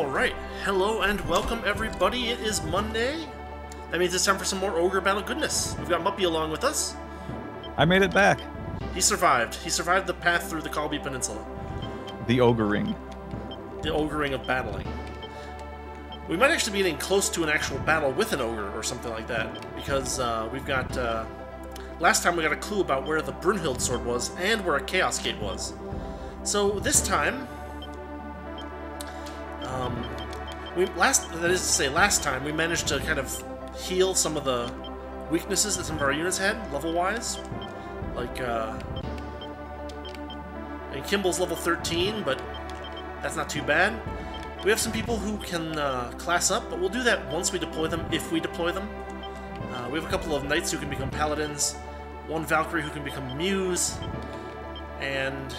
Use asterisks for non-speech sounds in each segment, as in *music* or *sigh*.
Alright, hello and welcome everybody. It is Monday. That means it's time for some more Ogre Battle goodness. We've got Muppy along with us. I made it back. He survived. He survived the path through the Kalbi Peninsula. The Ogre Ring. The Ogre Ring of battling. We might actually be getting close to an actual battle with an ogre or something like that, because uh, we've got... Uh, last time we got a clue about where the Brunhild sword was and where a Chaos Gate was. So this time, um, we last that is to say, last time we managed to kind of heal some of the weaknesses that some of our units had level-wise, like uh, and Kimball's level 13, but that's not too bad. We have some people who can uh, class up, but we'll do that once we deploy them, if we deploy them. Uh, we have a couple of knights who can become paladins, one Valkyrie who can become Muse, and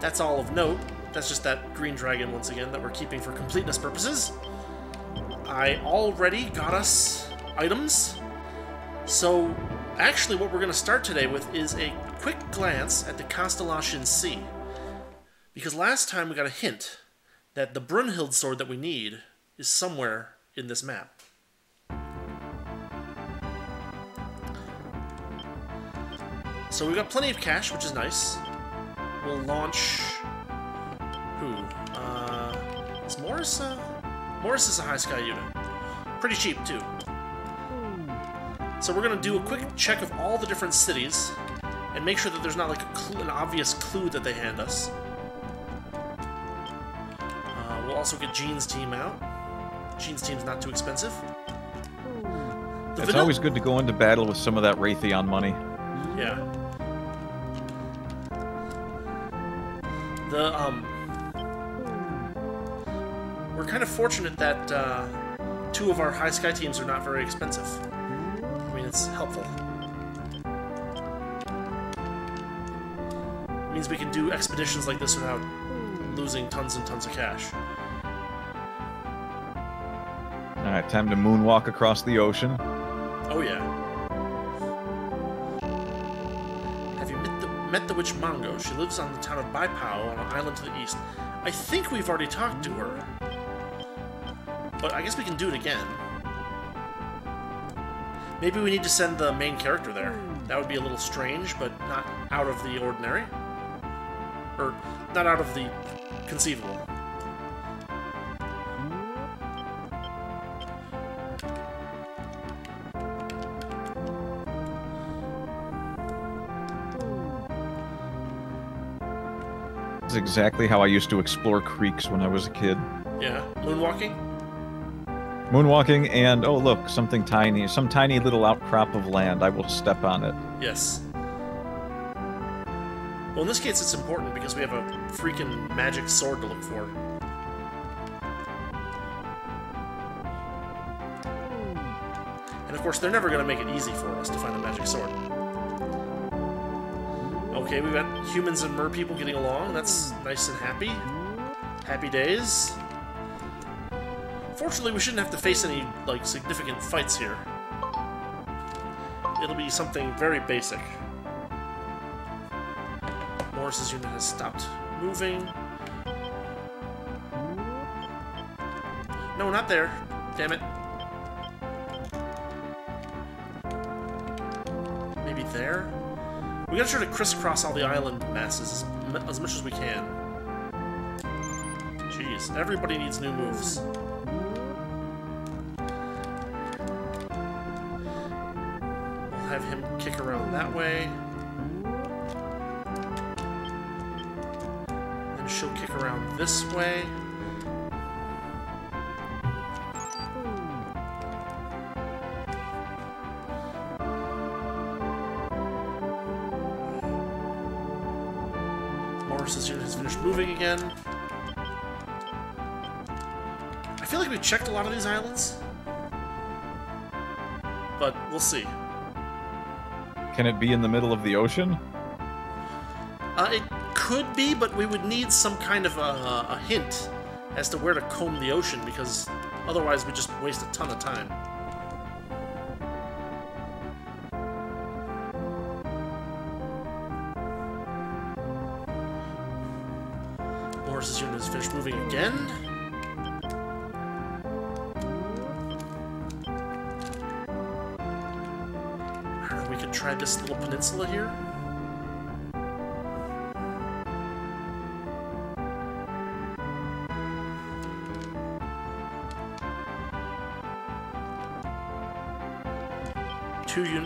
that's all of note. That's just that green dragon, once again, that we're keeping for completeness purposes. I already got us items. So, actually what we're going to start today with is a quick glance at the Kastolatian Sea. Because last time we got a hint that the Brunhild sword that we need is somewhere in this map. So we've got plenty of cash, which is nice. We'll launch... Who? Uh, is Morris uh, Morris is a high sky unit. Pretty cheap, too. So we're going to do a quick check of all the different cities and make sure that there's not like clue, an obvious clue that they hand us. Uh, we'll also get Gene's team out. Gene's team's not too expensive. The it's always good to go into battle with some of that Raytheon money. Yeah. The, um... We're kind of fortunate that, uh, two of our high sky teams are not very expensive. I mean, it's helpful. It means we can do expeditions like this without losing tons and tons of cash. Alright, time to moonwalk across the ocean. Oh yeah. Have you met the, met the witch Mongo? She lives on the town of Baipao on an island to the east. I think we've already talked to her. But I guess we can do it again. Maybe we need to send the main character there. That would be a little strange, but not out of the ordinary. Or, not out of the conceivable. This is exactly how I used to explore creeks when I was a kid. Yeah, moonwalking? Moonwalking and, oh look, something tiny, some tiny little outcrop of land. I will step on it. Yes. Well, in this case, it's important because we have a freaking magic sword to look for. And of course, they're never going to make it easy for us to find a magic sword. Okay, we've got humans and mer people getting along. That's nice and happy. Happy days. Fortunately, we shouldn't have to face any, like, significant fights here. It'll be something very basic. Morris's unit has stopped moving. No, not there. Damn it. Maybe there? We gotta try to crisscross all the island masses as, as much as we can. Jeez, everybody needs new moves. Way. Then she'll kick around this way. Morris's unit has finished moving again. I feel like we checked a lot of these islands. But we'll see. Can it be in the middle of the ocean? Uh, it could be, but we would need some kind of a, a hint as to where to comb the ocean, because otherwise we just waste a ton of time.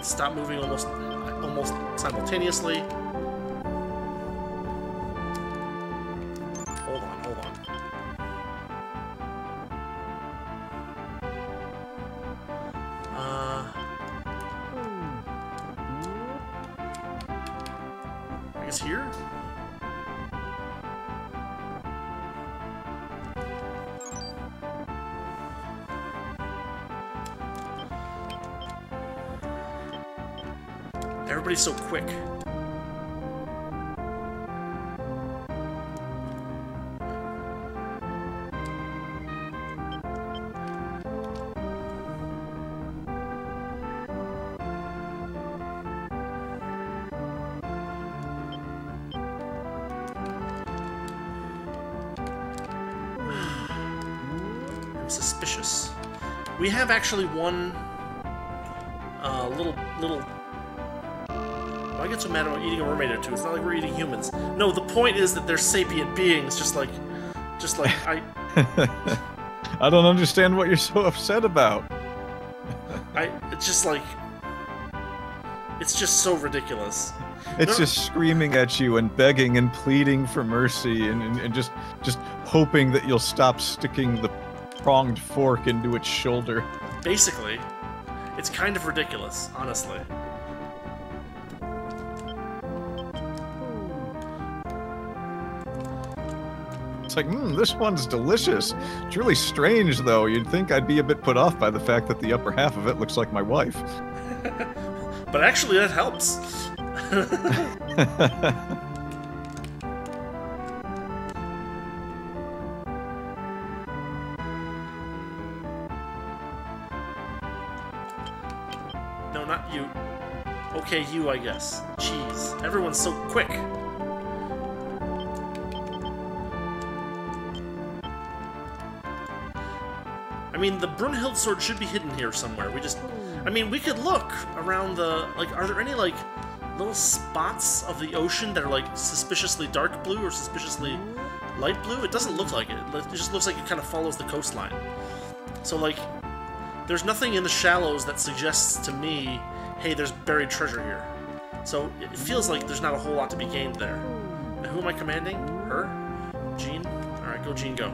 Stop moving almost almost simultaneously. Quick. *sighs* Suspicious. We have actually one uh, little little. Get so mad about eating a mermaid or two? It's not like we're eating humans. No, the point is that they're sapient beings, just like, just like I, *laughs* I don't understand what you're so upset about. *laughs* I. It's just like. It's just so ridiculous. It's No. just screaming at you and begging and pleading for mercy and, and, and just just hoping that you'll stop sticking the pronged fork into its shoulder. Basically, it's kind of ridiculous, honestly. It's like, hmm, this one's delicious. It's really strange, though. You'd think I'd be a bit put off by the fact that the upper half of it looks like my wife. *laughs* But actually, that helps. *laughs* No, not you. Okay, you, I guess. Jeez, everyone's so quick. Mean, the Brunhild sword should be hidden here somewhere. We just... I mean, we could look around the... Like, are there any, like, little spots of the ocean that are, like, suspiciously dark blue or suspiciously light blue? It doesn't look like it. It just looks like it kind of follows the coastline. So, like, there's nothing in the shallows that suggests to me, hey, there's buried treasure here. So it feels like there's not a whole lot to be gained there. Now, who am I commanding? Her? Jean? Alright, go Jean, go.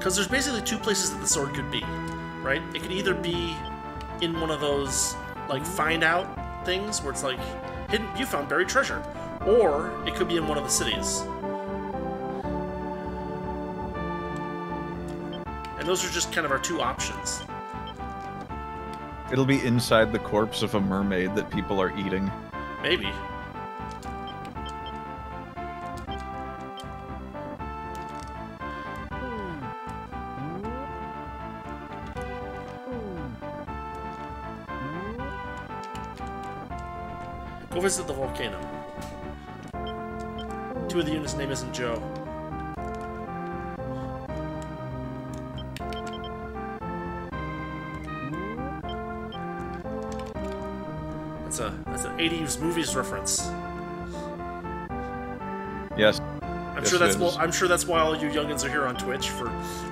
Because there's basically two places that the sword could be, right? It could either be in one of those, like, find out things where it's like, hidden, you found buried treasure. Or it could be in one of the cities. And those are just kind of our two options. It'll be inside the corpse of a mermaid that people are eating. Maybe. Go visit the volcano. Two of the units' name isn't Joe. That's a that's an 80s movies reference. Yes. I'm Yes, sure that's well, I'm sure that's why all you youngins are here on Twitch for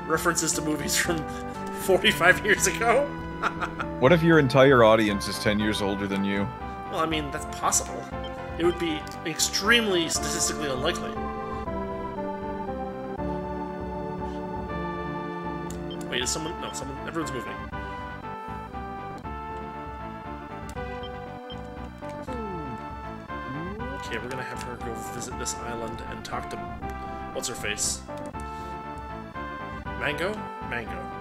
references to movies from *laughs* 45 years ago. *laughs* What if your entire audience is 10 years older than you? Well, I mean that's possible. It would be extremely statistically unlikely. Wait, is someone? No, someone. Everyone's moving. Okay, we're gonna have her go visit this island and talk to what's her face. Mango, mango.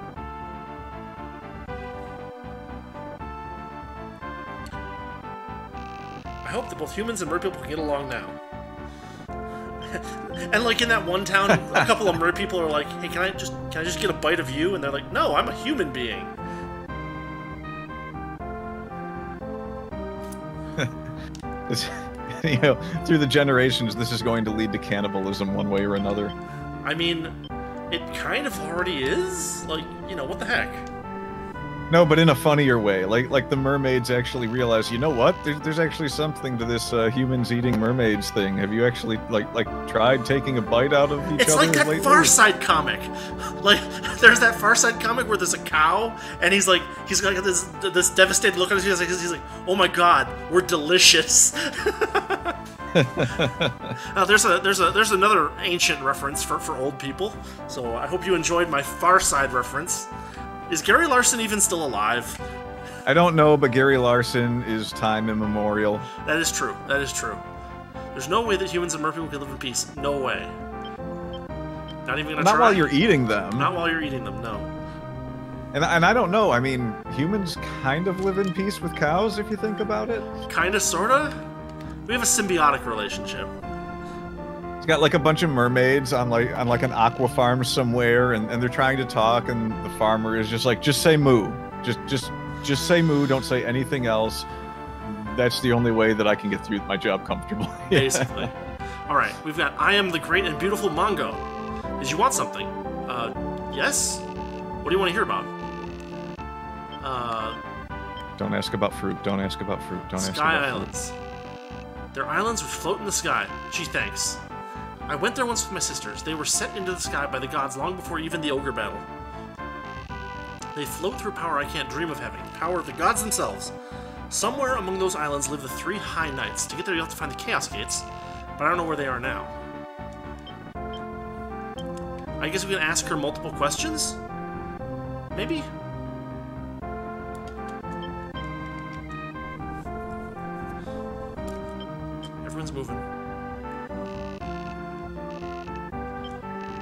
Hope that both humans and mer people can get along now. *laughs* and like in that one town, a *laughs* couple of mer people are like, "Hey, can I just can I just get a bite of you?" And they're like, "No, I'm a human being." *laughs* You know, through the generations, this is going to lead to cannibalism one way or another. I mean, it kind of already is. Like, you know, what the heck? No, but in a funnier way. Like like the mermaids actually realize, you know what? There's, there's actually something to this uh, humans eating mermaids thing. Have you actually like like tried taking a bite out of each It's other like that lately? Far Side comic. *laughs* Like, there's that Far Side comic where there's a cow, and he's like, he's got this this devastated look on his face. He's like, he's like, oh my god, we're delicious. *laughs* Uh, there's a there's a there's another ancient reference for for old people. So I hope you enjoyed my Far Side reference. Is Gary Larson even still alive? I don't know, but Gary Larson is time immemorial. That is true. That is true. There's no way that humans and mer people can live in peace. No way. Not even gonna Not try. while you're eating them. Not while you're eating them. No. And, and I don't know. I mean, humans kind of live in peace with cows if you think about it. Kinda, sorta. We have a symbiotic relationship. Got like a bunch of mermaids on like on like an aqua farm somewhere, and, and they're trying to talk, and the farmer is just like, just say moo, just just just say moo, don't say anything else. That's the only way that I can get through my job comfortably. *laughs* basically. All right, we've got I am the great and beautiful Mongo. Did you want something? Uh, yes. What do you want to hear about? Uh, don't ask about fruit. Don't ask about fruit. Don't ask Sky about Islands. They're islands which float in the sky. Gee, thanks. I went there once with my sisters. They were set into the sky by the gods long before even the ogre battle. They float through power I can't dream of having, power of the gods themselves. Somewhere among those islands live the three High Knights. To get there, you have to find the Chaos Gates, but I don't know where they are now. I guess we can ask her multiple questions? Maybe?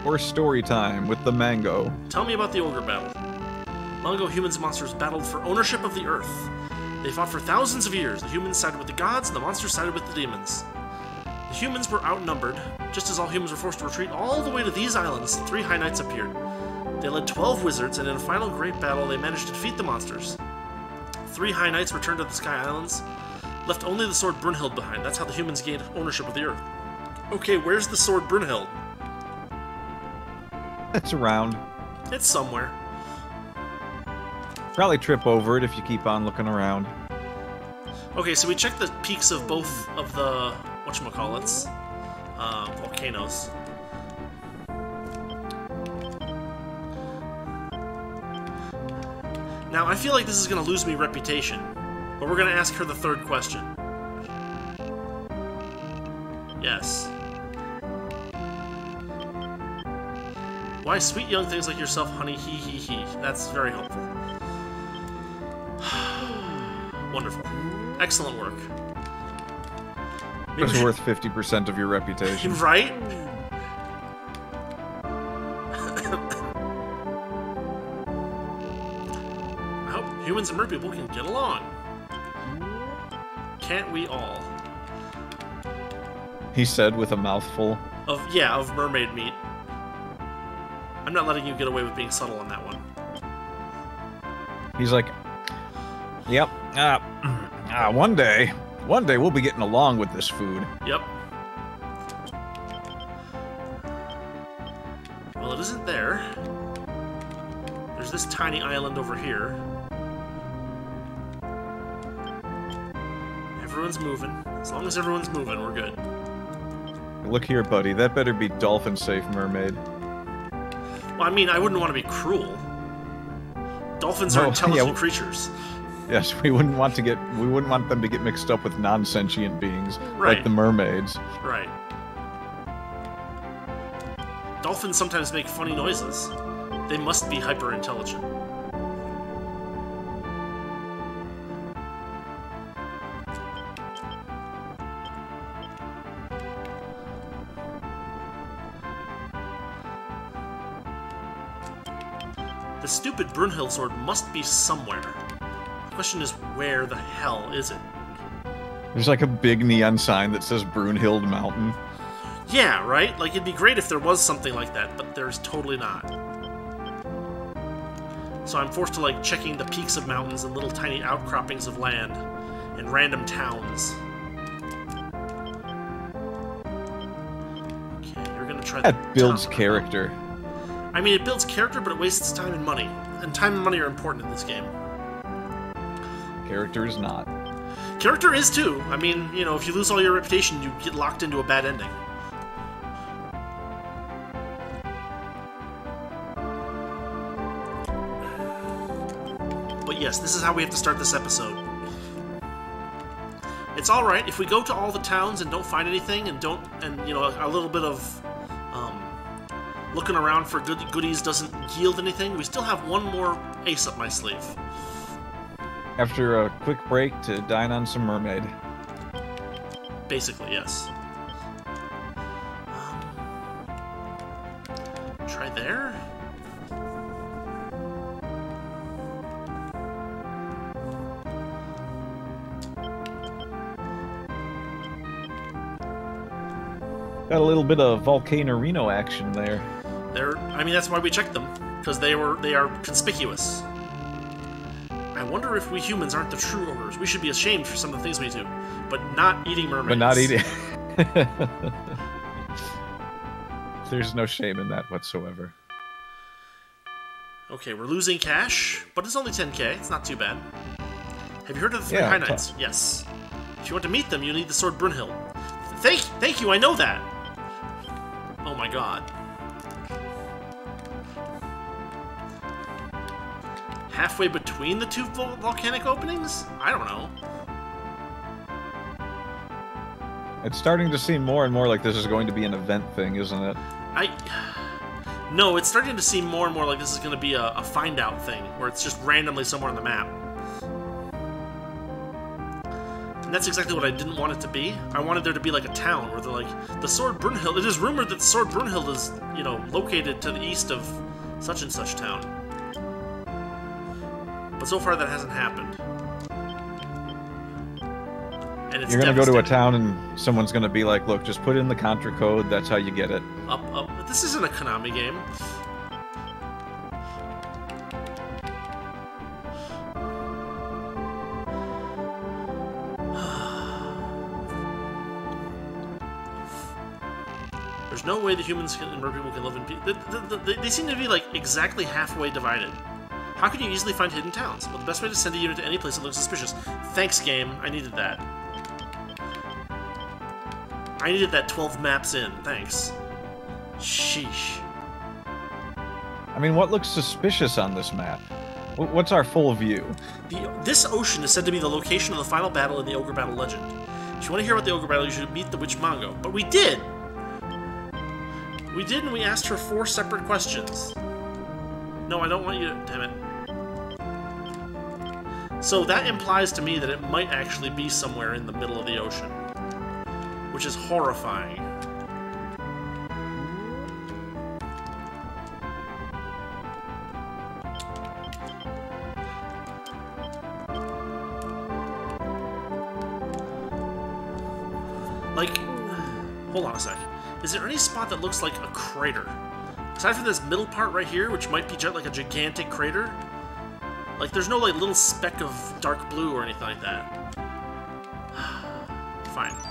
Or story time with the mango. Tell me about the ogre battle. Long ago, humans and monsters battled for ownership of the earth. They fought for thousands of years. The humans sided with the gods, and the monsters sided with the demons. The humans were outnumbered. Just as all humans were forced to retreat all the way to these islands, the three High Knights appeared. They led 12 wizards, and in a final great battle, they managed to defeat the monsters. Three High Knights returned to the Sky Islands, left only the sword Brunhild behind. That's how the humans gained ownership of the earth. Okay, where's the sword Brunhild? It's around. It's somewhere. Probably trip over it if you keep on looking around. Okay, so we checked the peaks of both of the whatchamacallits, uh, volcanoes. Now, I feel like this is going to lose me reputation, but we're going to ask her the third question. Yes. Why, sweet young things like yourself, honey, he he he. That's very helpful. *sighs* Wonderful. Excellent work. Maybe It's worth 50% of your reputation. *laughs* Right? *coughs* I hope humans and mer people can get along. Can't we all? He said with a mouthful. Of yeah, of mermaid meat. I'm not letting you get away with being subtle on that one. He's like, Yep. Uh, *clears throat* uh, one day, one day we'll be getting along with this food. Yep. Well, it isn't there. There's this tiny island over here. Everyone's moving. As long as everyone's moving, we're good. Look here, buddy. That better be dolphin safe, mermaid. Well, I mean, I wouldn't want to be cruel. Dolphins are No, *laughs* intelligent Oh, yeah. creatures. Yes, we wouldn't want to get we wouldn't want them to get mixed up with non-sentient beings Right. like the mermaids. Right. Dolphins sometimes make funny noises. They must be hyper intelligent. stupid Brunhild sword must be somewhere. The question is, where the hell is it? There's like a big neon sign that says Brunhild Mountain. Yeah, right? Like, it'd be great if there was something like that, but there's totally not. So I'm forced to like checking the peaks of mountains and little tiny outcroppings of land and random towns. Okay, you're gonna try that. That builds character. I mean, it builds character, but it wastes time and money. And time and money are important in this game. Character is not. Character is too. I mean, you know, if you lose all your reputation, you get locked into a bad ending. But yes, this is how we have to start this episode. It's all right if we go to all the towns and don't find anything, and don't, and you know, a, little bit of looking around for good goodies doesn't yield anything. We still have one more ace up my sleeve. After a quick break to dine on some mermaid. Basically, yes. Um, try there. Got a little bit of Volcano Reno action there. They're. I mean, that's why we checked them because they were. They are conspicuous. I wonder if we humans aren't the true owners. We should be ashamed for some of the things we do, but not eating mermaids. But not eating. *laughs* There's no shame in that whatsoever. Okay, we're losing cash, but it's only 10k. It's not too bad. Have you heard of the Three Yeah, High Knights? Yes. If you want to meet them, you need the sword Brunhild. Thank, thank you. I know that. Oh my god. Halfway between the two vol- volcanic openings? I don't know. It's starting to seem more and more like this is going to be an event thing, isn't it? I. *sighs* No, it's starting to seem more and more like this is going to be a, a find out thing, where it's just randomly somewhere on the map. And that's exactly what I didn't want it to be. I wanted there to be like a town where they're like, the Sword Brunhild. It is rumored that the Sword Brunhild is, you know, located to the east of such and such town. But so far that hasn't happened. And it's You're gonna go to a town and someone's gonna be like, "Look, just put in the contra code. That's how you get it." Up, up. This isn't a Konami game. There's no way the humans can, and people can live in peace. They- they- they seem to be like exactly halfway divided. How can you easily find hidden towns? Well, the best way to send a unit to any place that looks suspicious. Thanks, game. I needed that. I needed that 12 maps in. Thanks. Sheesh. I mean, what looks suspicious on this map? What's our full view? The, this ocean is said to be the location of the final battle in the Ogre Battle legend. If you want to hear about the Ogre Battle, you should meet the Witch Mongo. But we did! We did, and we asked her four separate questions. No, I don't want you to. Damn it. So that implies to me that it might actually be somewhere in the middle of the ocean. Which is horrifying. Like, hold on a sec. Is there any spot that looks like a crater? Aside from this middle part right here, which might be like a gigantic crater, like there's no like little speck of dark blue or anything like that. *sighs* Fine.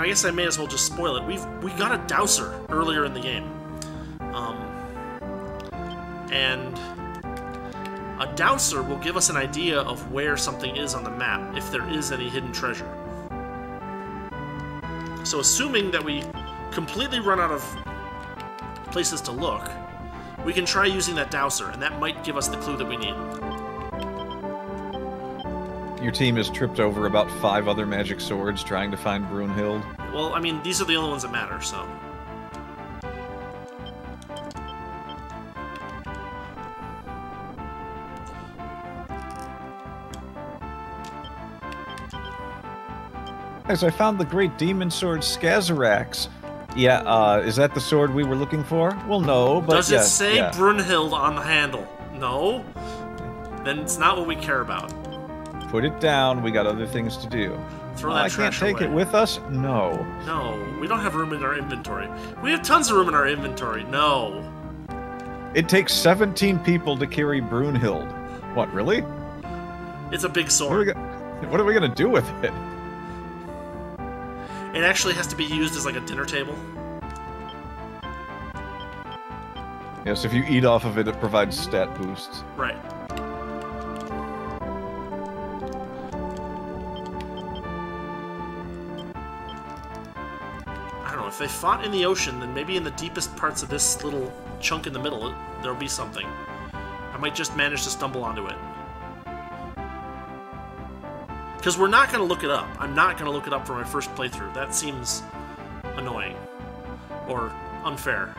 I guess I may as well just spoil it. We've we got a dowser earlier in the game, um, and a dowser will give us an idea of where something is on the map if there is any hidden treasure. So, assuming that we completely run out of places to look, we can try using that dowser, and that might give us the clue that we need. Your team has tripped over about five other magic swords trying to find Brunhild. Well, I mean, these are the only ones that matter, so. Guys, I found the great demon sword Skazarax. Yeah, uh, is that the sword we were looking for? Well, no, but Does it yes, say yeah. Brunhild on the handle? No? Then it's not what we care about. Put it down. We got other things to do. Throw that I can't trash take away. it with us. No. No, we don't have room in our inventory. We have tons of room in our inventory. No. It takes 17 people to carry Brunhild. What, really? It's a big What are we, sword. what are we gonna do with it? It actually has to be used as like a dinner table. Yes, if you eat off of it, it provides stat boosts. Right. They fought in the ocean, then maybe in the deepest parts of this little chunk in the middle, there'll be something. I might just manage to stumble onto it. Because we're not going to look it up. I'm not going to look it up for my first playthrough. That seems annoying. Or unfair.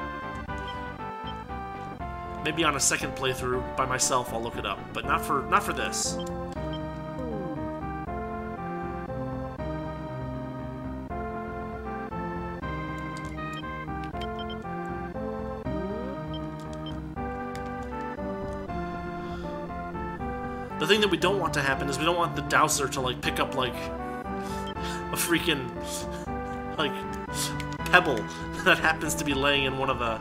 Maybe on a second playthrough by myself I'll look it up, but not for not for this. Thing that we don't want to happen is we don't want the dowser to like pick up like a freaking like pebble *laughs* that happens to be laying in one of the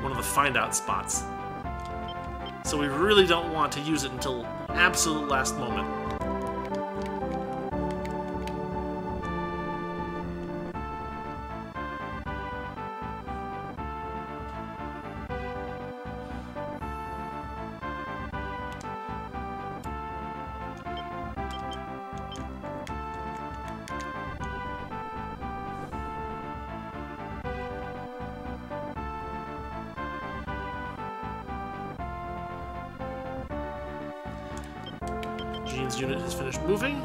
one of the find out spots. So we really don't want to use it until absolute last moment. Unit has finished moving.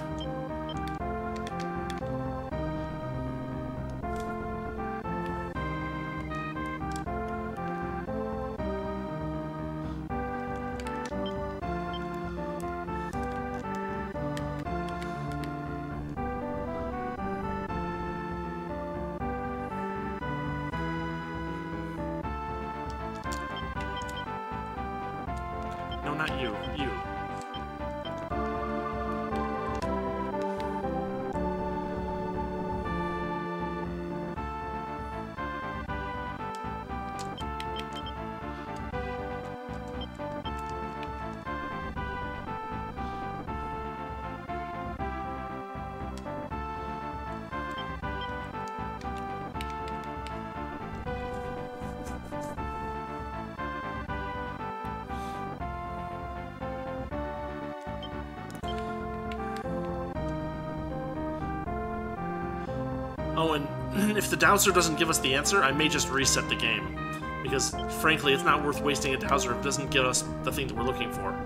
Dowser doesn't give us the answer, I may just reset the game. Because, frankly, it's not worth wasting a dowser if it doesn't give us the thing that we're looking for.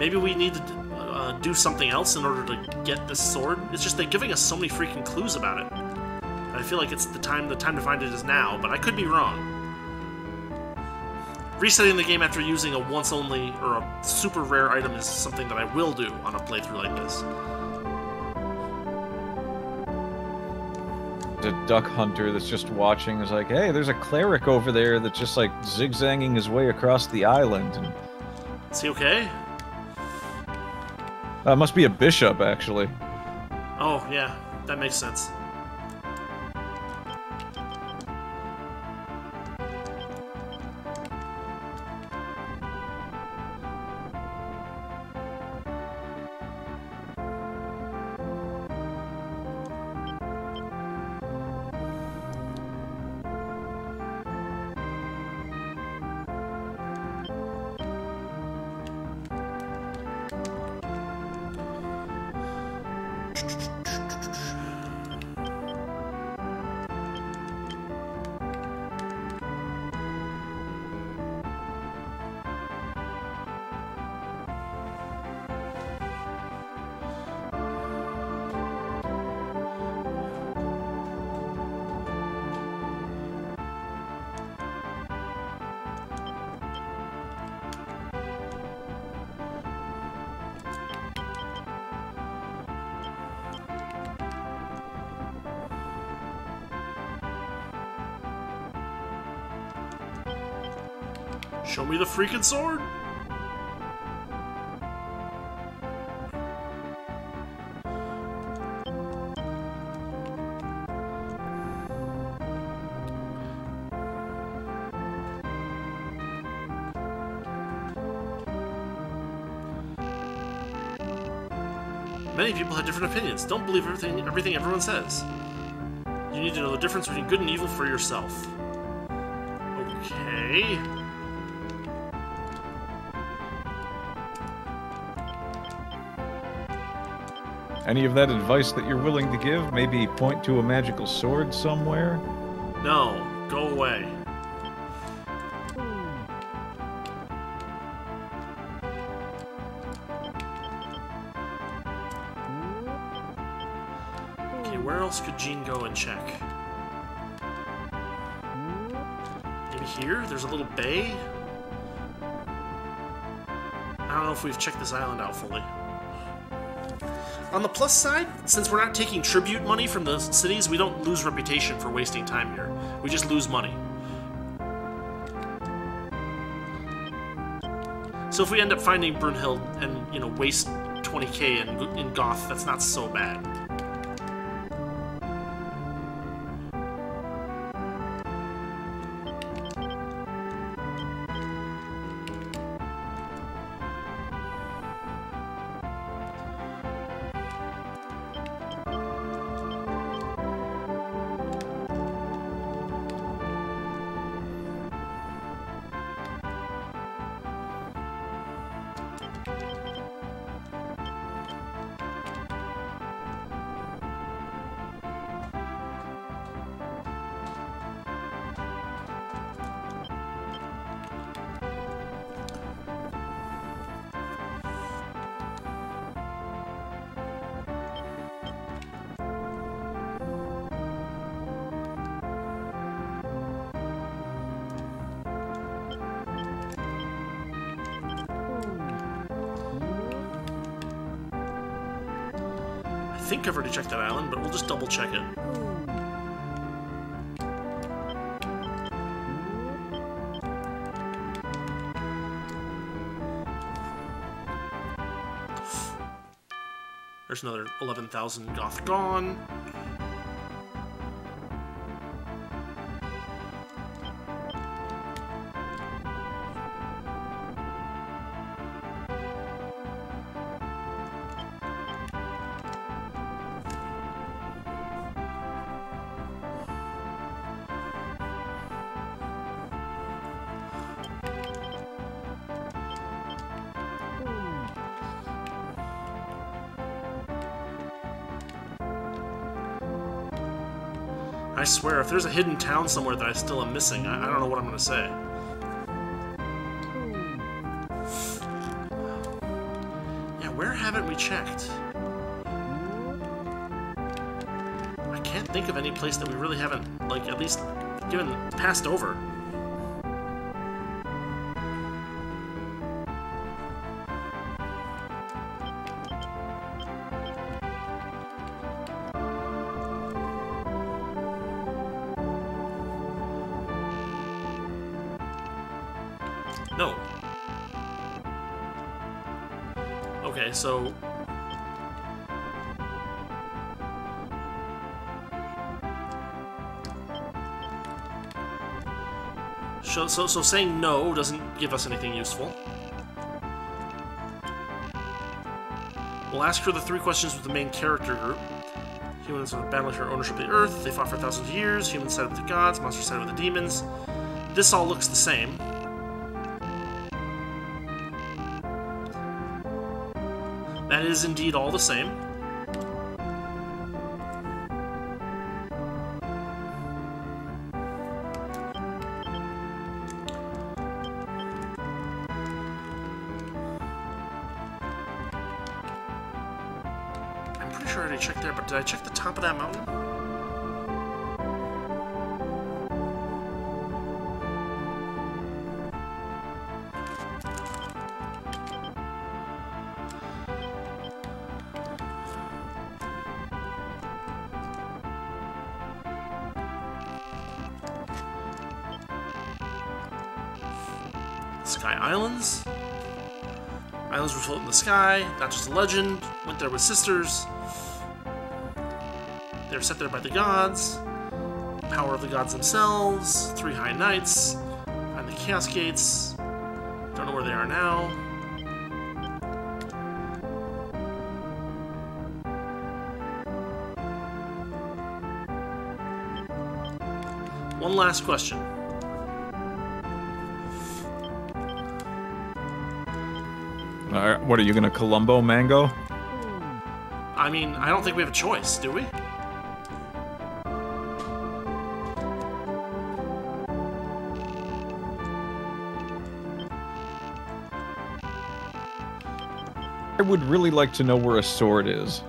Maybe we need to uh, do something else in order to get this sword. It's just they're giving us so many freaking clues about it. I feel like it's the time the time to find it is now, but I could be wrong. Resetting the game after using a once only or a super rare item is something that I will do on a playthrough like this. The duck hunter that's just watching is like, hey, there's a cleric over there that's just like zigzagging his way across the island. And Is he okay? that must be a bishop, actually. Oh, yeah, that makes sense. Show me the freaking sword! Many people have different opinions. Don't believe everything, everything everyone says. You need to know the difference between good and evil for yourself. Okay... Any of that advice that you're willing to give? Maybe point to a magical sword somewhere? No, go away. Okay, where else could Jean go and check? Maybe here? There's a little bay? I don't know if we've checked this island out fully. On the plus side, since we're not taking tribute money from the cities, we don't lose reputation for wasting time here. We just lose money. So if we end up finding Brunhild and, you know, waste 20k in, in Goth, that's not so bad. Think I've already checked that island, but we'll just double check it. There's another 11,000 Goth gone. Swear, if there's a hidden town somewhere that I still am missing, I, I don't know what I'm gonna say. Yeah, where haven't we checked? I can't think of any place that we really haven't, like, at least given passed over. No. Okay, so... So, so, so saying no doesn't give us anything useful. We'll ask her the three questions with the main character group. Humans are battling for ownership of the Earth. They fought for thousands of years. Humans sided with the gods. Monsters sided with the demons. This all looks the same. That is indeed all the same. I'm pretty sure I already checked there, but did I check the top of that mountain? not just a legend, went there with sisters. They were set there by the gods, power of the gods themselves, three high knights, and the Chaos Gates. Don't know where they are now. One last question. What are you gonna Columbo Mango? I mean, I don't think we have a choice, do we? I would really like to know where a sword is.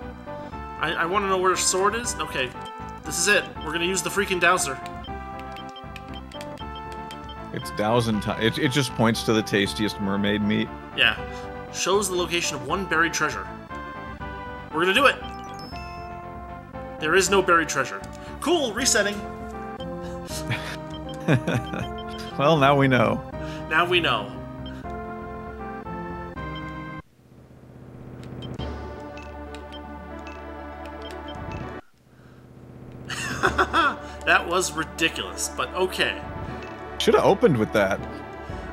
I, I want to know where a sword is? Okay, this is it. We're gonna use the freaking dowser. It's thousand times. It, it just points to the tastiest mermaid meat. Yeah. Shows the location of one buried treasure. We're gonna do it! There is no buried treasure. Cool, resetting. *laughs* Well, now we know. Now we know. *laughs* that was ridiculous, but okay. Should have opened with that.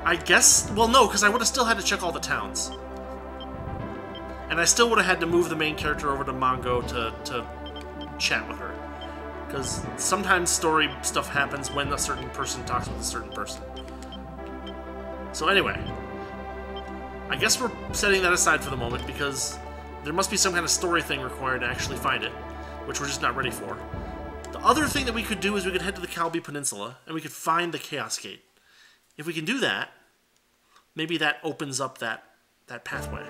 I guess. Well, no, because I would have still had to check all the towns. And I still would have had to move the main character over to Mongo to, to chat with her. Because sometimes story stuff happens when a certain person talks with a certain person. So, anyway. I guess we're setting that aside for the moment because there must be some kind of story thing required to actually find it, which we're just not ready for. The other thing that we could do is we could head to the Kalbi Peninsula and we could find the Chaos Gate. If we can do that, maybe that opens up that that pathway.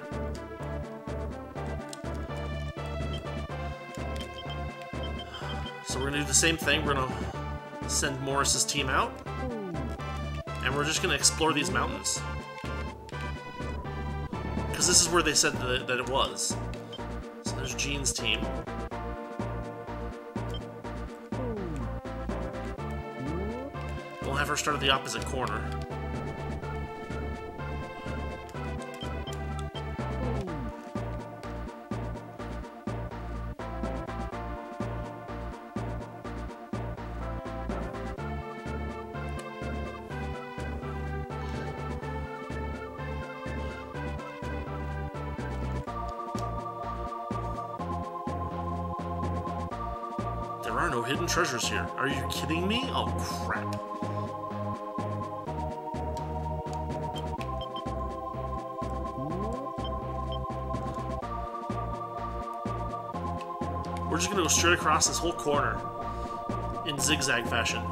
So we're gonna do the same thing. We're gonna send Morris's team out, and we're just gonna explore these mountains because this is where they said that, that it was. So there's Jean's team. We'll have her start at the opposite corner. Treasures here. Are you kidding me? Oh, crap. We're just gonna go straight across this whole corner in zigzag fashion.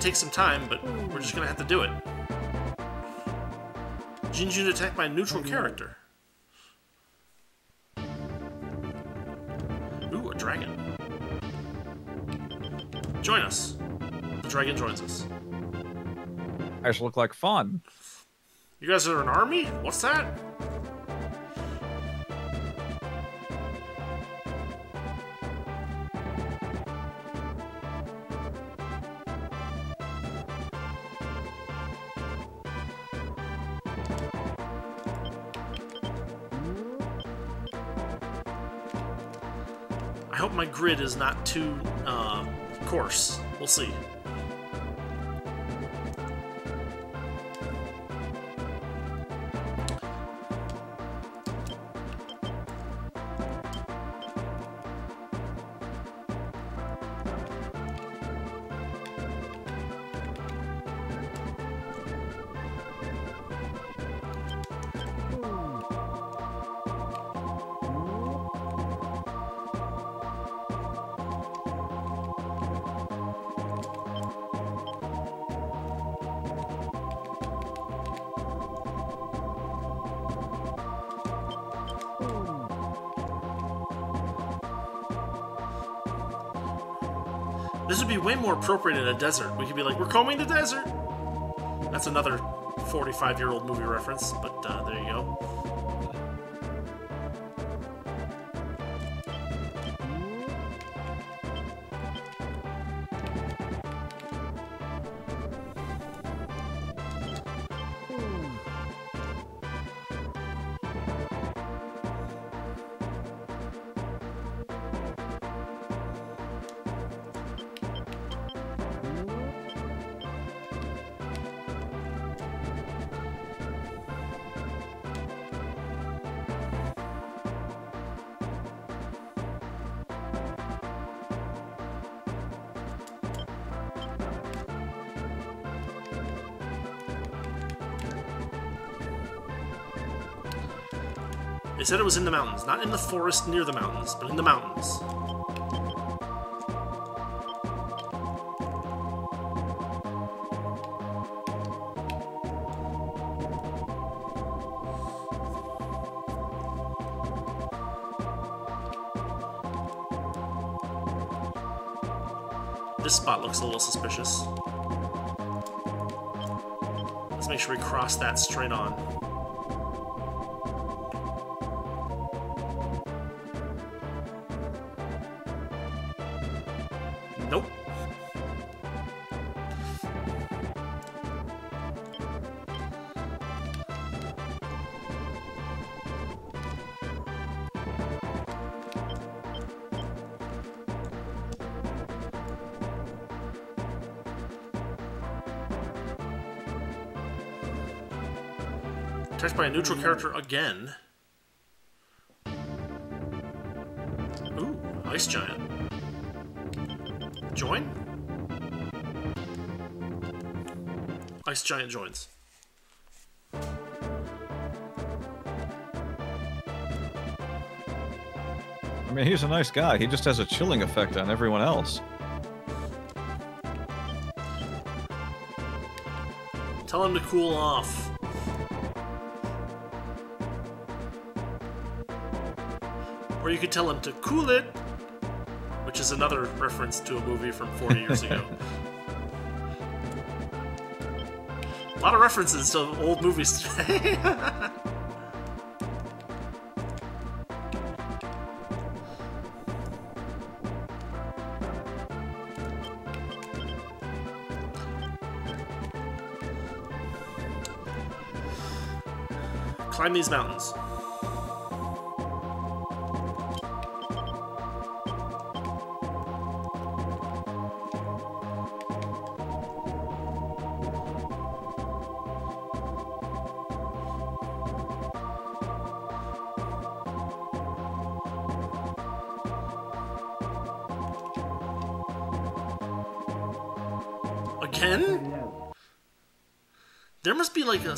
Gonna take some time, but we're just gonna have to do it. Jinjun attacked my neutral character. Ooh, a dragon. Join us. The dragon joins us. Guys look like fun. You guys are an army? What's that? Is not too uh, coarse. We'll see. This would be way more appropriate in a desert. We could be like, we're combing the desert! That's another 45 year old movie reference, but uh, there you go. Said it was in the mountains. Not in the forest near the mountains, but in the mountains. This spot looks a little suspicious. Let's make sure we cross that straight on. By a neutral character again. Ooh, Ice Giant. Join? Ice Giant joins. I mean, he's a nice guy. He just has a chilling effect on everyone else. Tell him to cool off. Or you could tell him to cool it, which is another reference to a movie from 40 years ago. a lot of references to old movies today. *laughs* Climb these mountains.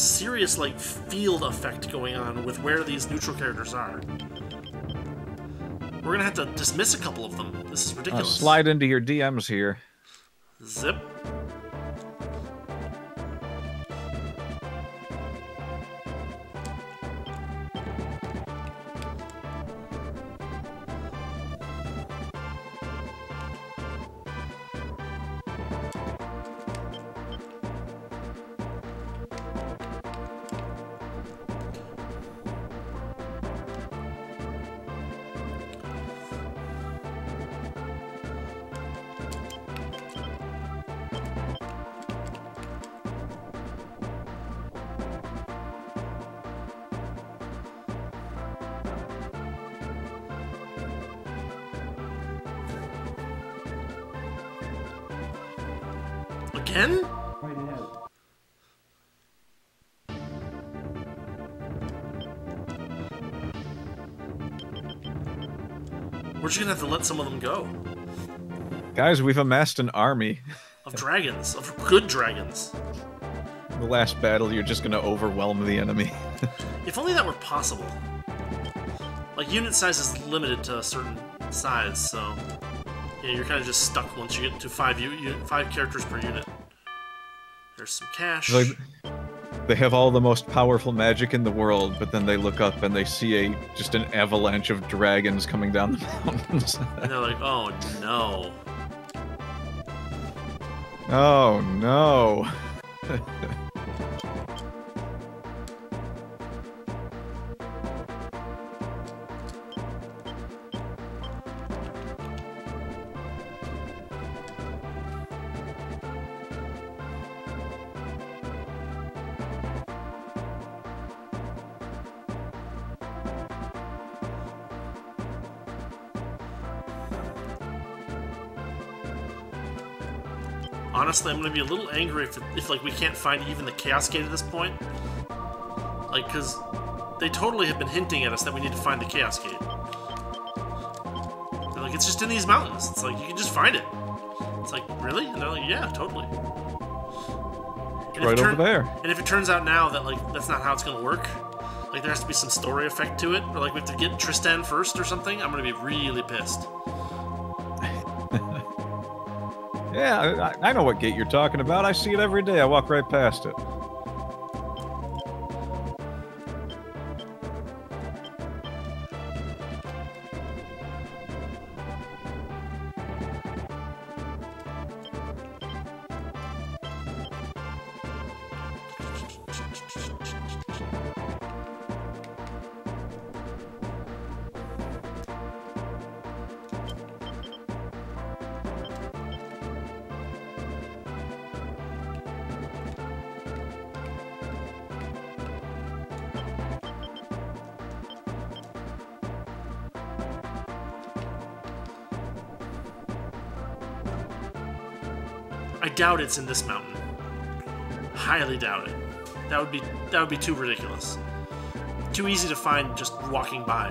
Serious like field effect going on with where these neutral characters are. We're gonna have to dismiss a couple of them. This is Uh, ridiculous. slide into your DMs here. Zip. We're just gonna have to let some of them go. Guys, we've amassed an army. Of dragons. Of good dragons. In the last battle, you're just gonna overwhelm the enemy. *laughs* If only that were possible. Like, unit size is limited to a certain size, so... Yeah, you're kind of just stuck once you get to five, u- five characters per unit. There's some cash. like, they have all the most powerful magic in the world, but then they look up and they see a just an avalanche of dragons coming down the *laughs* mountains. And they're like, oh no. oh no. *laughs* Honestly, I'm gonna be a little angry if, if like we can't find even the Chaos Gate at this point. Like, cause they totally have been hinting at us that we need to find the Chaos Gate. They're like, it's just in these mountains. It's like you can just find it. It's like, really? And they're like, yeah, totally. And right over there. And if it turns out now that like that's not how it's gonna work, like there has to be some story effect to it, or like we have to get Tristan first or something, I'm gonna be really pissed. Yeah, I, I know what gate you're talking about. I see it every day. I walk right past it. I doubt it's in this mountain. Highly doubt it. That would be that would be too ridiculous. Too easy to find just walking by.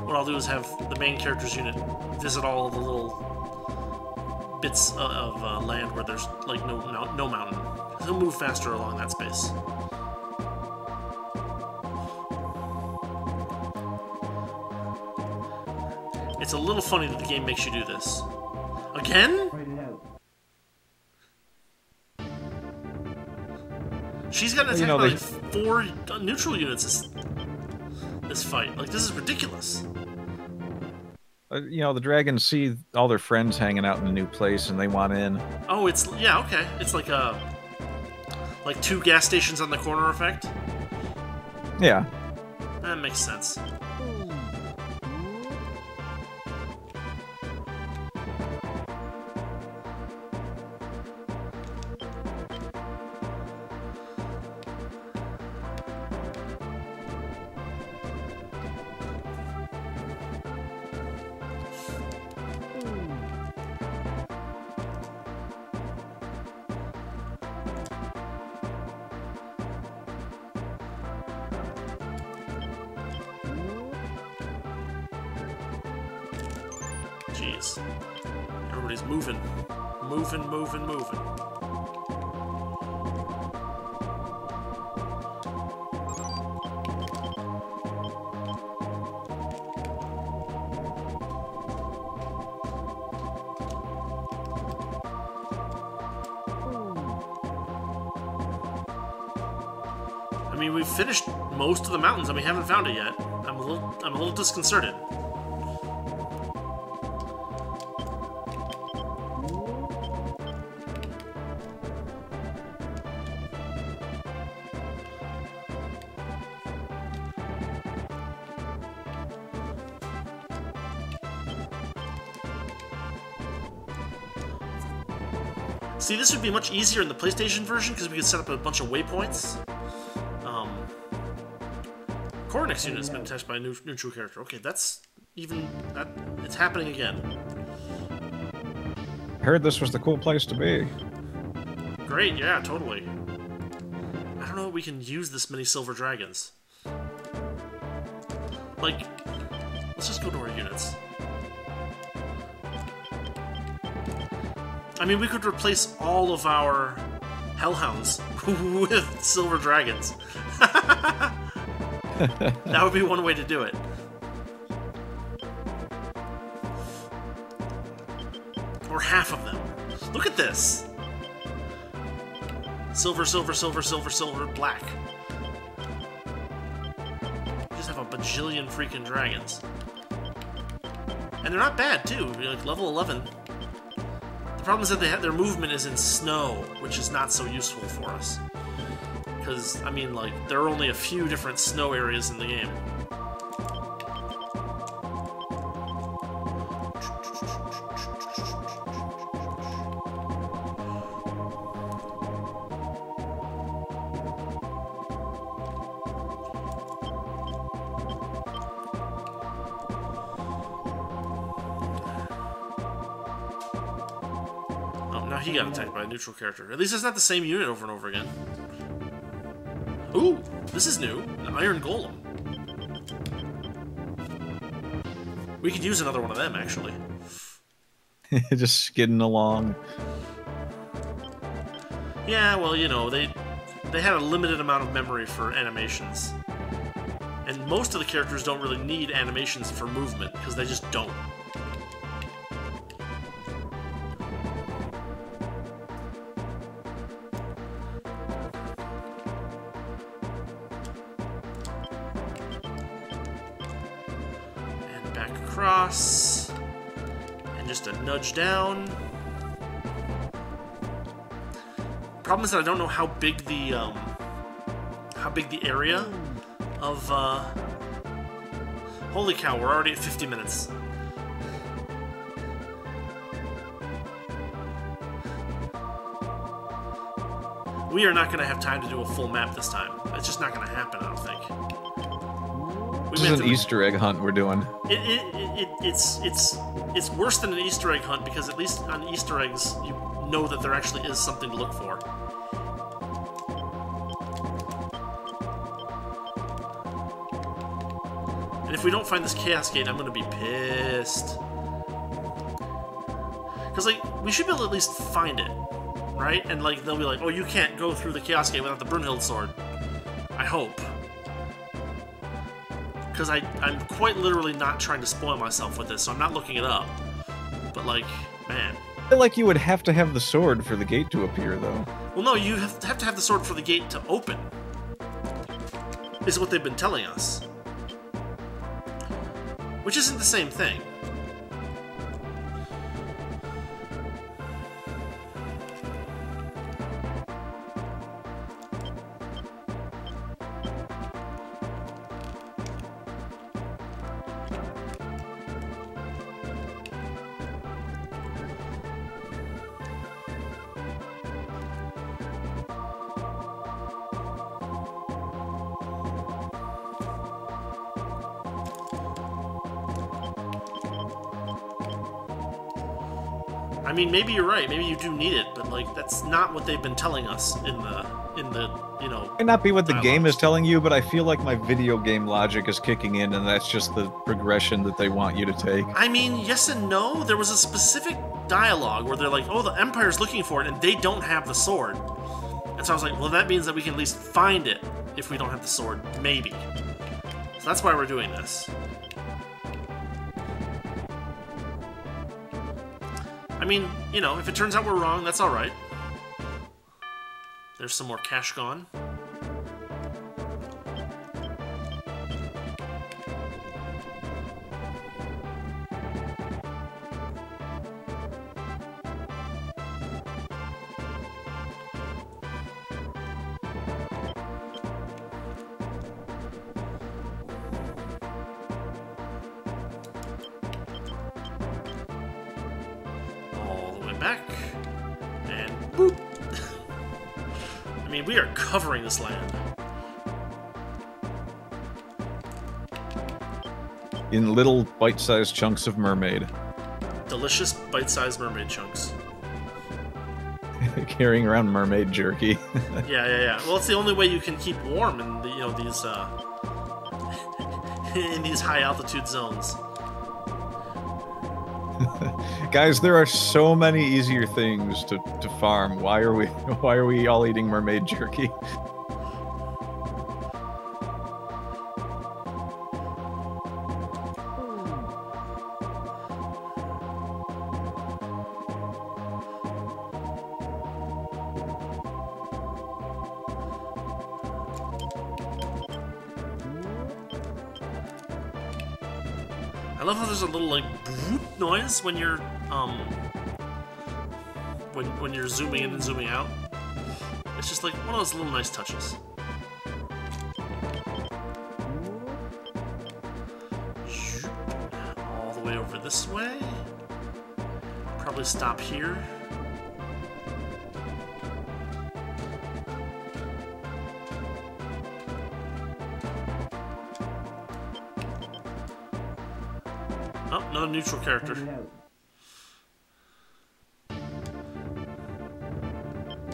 What I'll do is have the main characters unit visit all the little bits of uh, land where there's like no no, no mountain. He'll move faster along that space. It's a little funny that the game makes you do this. Again? She's got attacked you know, by like four uh, neutral units this, this fight. Like, this is ridiculous. Uh, you know, the dragons see all their friends hanging out in a new place and they want in. Oh, it's... Yeah, okay. It's like a... Like two gas stations on the corner effect? Yeah. That makes sense. Found it yet. I'm a little, I'm a little disconcerted. See, this would be much easier in the PlayStation version because we could set up a bunch of waypoints. Um, Cornix unit has been attached by a new, neutral character. Okay, that's even that. It's happening again. I heard this was the cool place to be. Great, yeah, totally. I don't know if we can use this many silver dragons. Like, let's just go to our units. I mean, we could replace all of our hellhounds *laughs* with silver dragons. *laughs* that would be one way to do it. Or half of them. Look at this. Silver, silver, silver, silver, silver, black. We just have a bajillion freaking dragons. And they're not bad, too. Like, level 11. The problem is that they have, their movement is in snow, which is not so useful for us. Because, I mean, like, there are only a few different snow areas in the game. Oh, now he got attacked by a neutral character. At least it's not the same unit over and over again. This is new. An Iron Golem. We could use another one of them, actually. *laughs* just skidding along. Yeah, well, you know, they they had a limited amount of memory for animations. And most of the characters don't really need animations for movement, because they just don't. Nudge down. Problem is that I don't know how big the um, how big the area of. Uh... Holy cow! We're already at 50 minutes. We are not going to have time to do a full map this time. It's just not going to happen. I don't think. We this is an. Easter egg hunt we're doing. It, it, it, it's it's it's worse than an Easter egg hunt because at least on Easter eggs you know that there actually is something to look for. And if we don't find this Chaos Gate, I'm gonna be pissed. Because, like, we should be able to at least find it, right? And, like, they'll be like, oh, you can't go through the Chaos Gate without the Brunhild sword. I hope. Because I'm quite literally not trying to spoil myself with this, so I'm not looking it up. But, like, man. I feel like you would have to have the sword for the gate to appear, though. Well, no, you have to have the sword for the gate to open. Is what they've been telling us which isn't the same thing. Maybe you're right. Maybe you do need it, but like that's not what they've been telling us in the in the you know. It might not be what the game is telling you, but I feel like my video game logic is kicking in, and that's just the progression that they want you to take. I mean, yes and no. There was a specific dialogue where they're like, "Oh, the Empire's looking for it, and they don't have the sword." And so I was like, "Well, that means that we can at least find it if we don't have the sword, maybe." So that's why we're doing this. I mean, you know, if it turns out we're wrong, that's alright. There's some more cash gone. In little bite-sized chunks of mermaid. Delicious bite-sized mermaid chunks. *laughs* Carrying around mermaid jerky. *laughs* yeah, yeah, yeah. Well, it's the only way you can keep warm in the, you know these uh, *laughs* in these high altitude zones. Guys, there are so many easier things to, to farm. Why are we why are we all eating mermaid jerky? When you're um when when you're zooming in and zooming out. It's just like one of those little nice touches. All the way over this way. Probably stop here. Oh, another neutral character.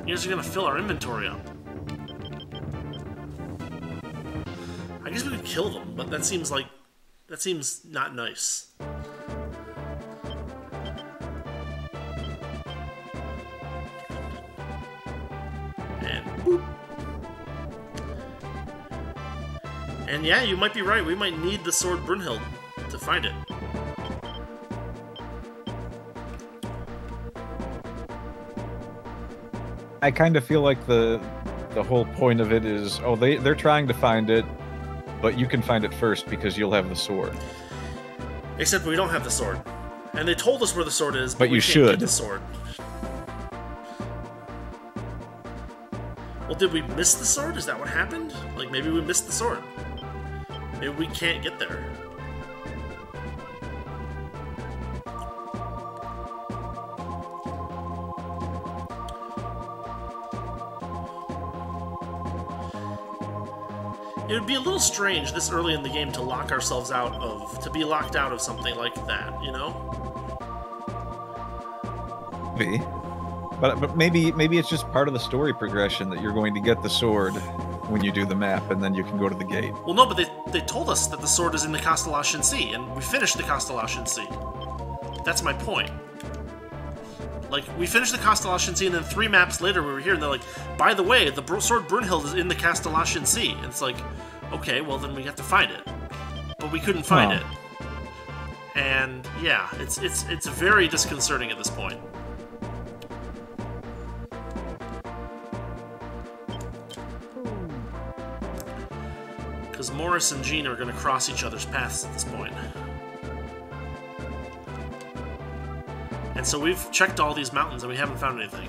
You guys are gonna fill our inventory up. I guess we could kill them, but that seems like... That seems not nice. And boop. And yeah, you might be right. We might need the sword Brunhild to find it. I kind of feel like the the whole point of it is oh they they're trying to find it, but you can find it first because you'll have the sword. Except we don't have the sword. And they told us where the sword is, but, But we you can't should. get the sword. Well, did we miss the sword? Is that what happened? Like, maybe we missed the sword. Maybe we can't get there. Be a little strange this early in the game to lock ourselves out of, to be locked out of something like that, you know? Maybe. But, but maybe maybe it's just part of the story progression that you're going to get the sword when you do the map, and then you can go to the gate. Well, no, but they, they told us that the sword is in the Kastolatian Sea, and we finished the Kastolatian Sea. That's my point. Like, we finished the Kastolatian Sea, and then three maps later we were here, and they're like, by the way, the sword Brunhild is in the Kastolatian Sea. And it's like, okay, well, then we have to find it. But we couldn't find Huh. it. And yeah, it's it's it's very disconcerting at this point. Because Morris and Jean are going to cross each other's paths at this point. And so we've checked all these mountains and we haven't found anything.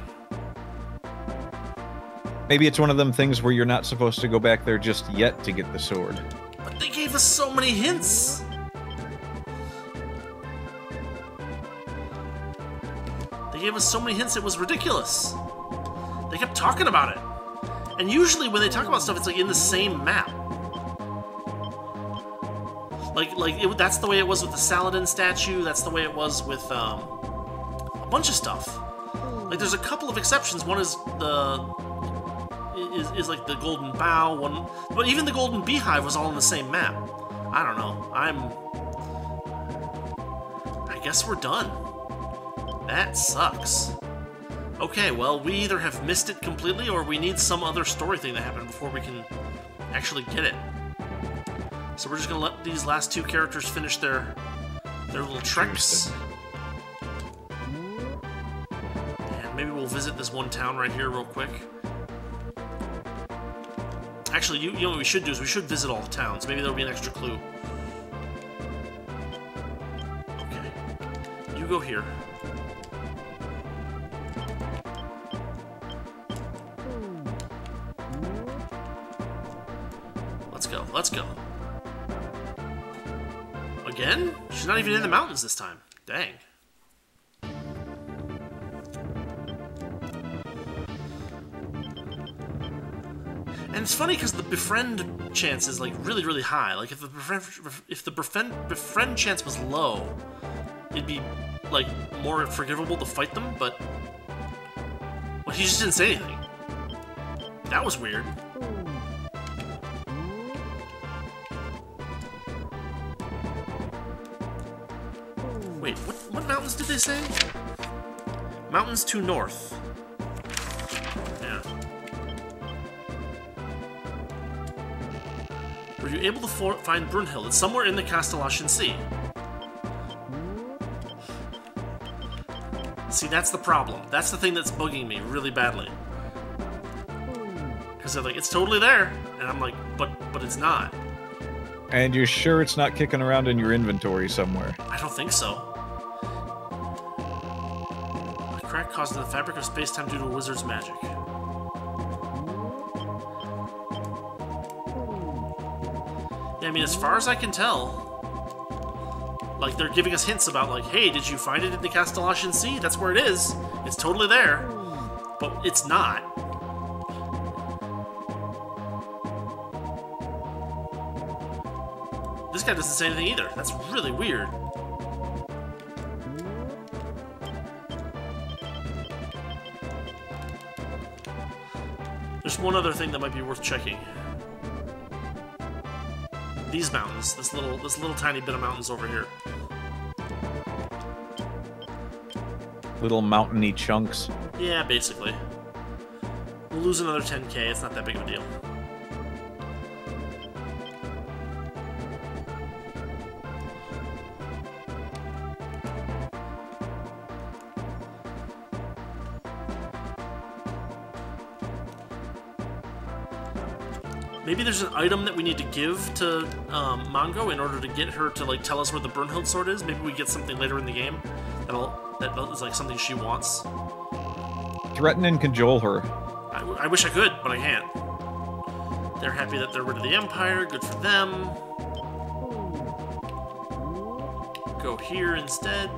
Maybe it's one of them things where you're not supposed to go back there just yet to get the sword. But they gave us so many hints! They gave us so many hints, it was ridiculous. They kept talking about it. And usually when they talk about stuff, it's like in the same map. Like, like it, that's the way it was with the Saladin statue. That's the way it was with um, a bunch of stuff. Like, there's a couple of exceptions. One is the is, is like the Golden Bow. One, but even the Golden Beehive was all in the same map. I don't know. I'm. I guess we're done. That sucks. Okay, well, we either have missed it completely or we need some other story thing to happen before we can actually get it. So we're just gonna let these last two characters finish their their little treks. And maybe we'll visit this one town right here real quick. Actually, you, you know what we should do is we should visit all the towns. Maybe there'll be an extra clue. Okay. You go here. Let's go. Let's go. Again? She's not even in the mountains this time. Dang. And it's funny because the befriend chance is like really, really high. Like if the befriend, if the befriend befriend chance was low, it'd be like more forgivable to fight them. But well, he just didn't say anything. That was weird. Wait, what, what mountains did they say? Mountains to north. Were you able to for- find Brunhild? It's somewhere in the Kastolatian Sea. See, that's the problem. That's the thing that's bugging me really badly. Because they're like, it's totally there. And I'm like, but but it's not. And you're sure it's not kicking around in your inventory somewhere? I don't think so. A crack caused in the fabric of space-time due to a wizard's magic. I mean, as far as I can tell, like they're giving us hints about like, hey, did you find it in the Kastolatian Sea? That's where it is. It's totally there, but it's not. This guy doesn't say anything either. That's really weird. There's one other thing that might be worth checking. These mountains, this little this little tiny bit of mountains over here. Little mountainy chunks. Yeah, basically. We'll lose another 10k, it's not that big of a deal. There's an item that we need to give to um, Mongo in order to get her to like tell us where the Brunhild sword is. Maybe we get something later in the game that'll that is like something she wants. Threaten and cajole her. I, I wish I could, but I can't. They're happy that they're rid of the Empire. Good for them. Go here instead.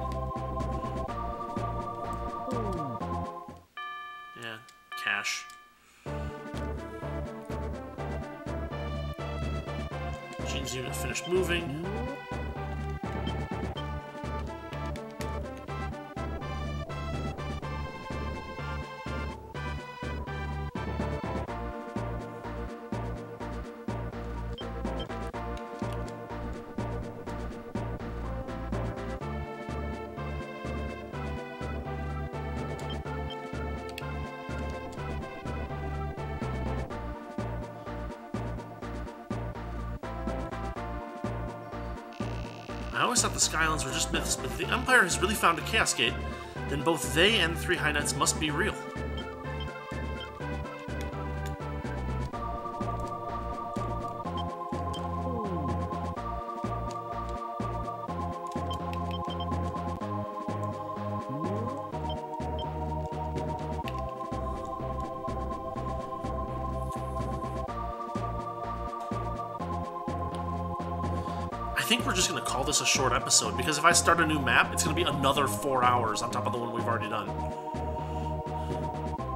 I always thought the Skylands were just myths, but if the Empire has really found a Chaos Gate, then both they and the Three High Knights must be real. Episode because if I start a new map, it's gonna be another four hours on top of the one we've already done.